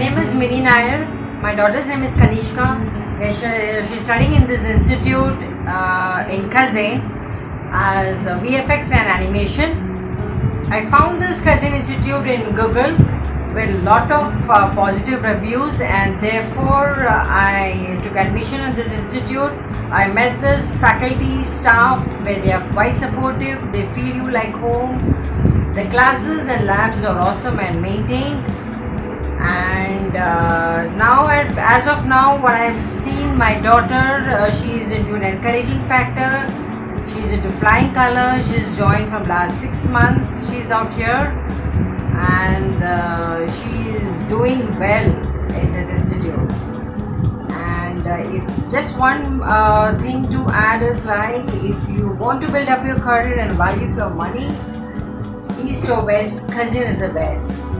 name is Mini Nair. My daughter's name is Kanishka. She's studying in this institute uh, in Kaizen as VFX and animation. I found this Kaizen Institute in Google with a lot of uh, positive reviews and therefore uh, I took admission in this institute. I met this faculty staff where they are quite supportive, they feel you like home. The classes and labs are awesome and maintained and uh, now as of now what I've seen my daughter uh, she's into an encouraging factor. She's into flying color. She's joined from last six months. She's out here. And uh, she's doing well in this institute. And uh, if just one uh, thing to add is like if you want to build up your career and value for your money east or west Kaizen is the best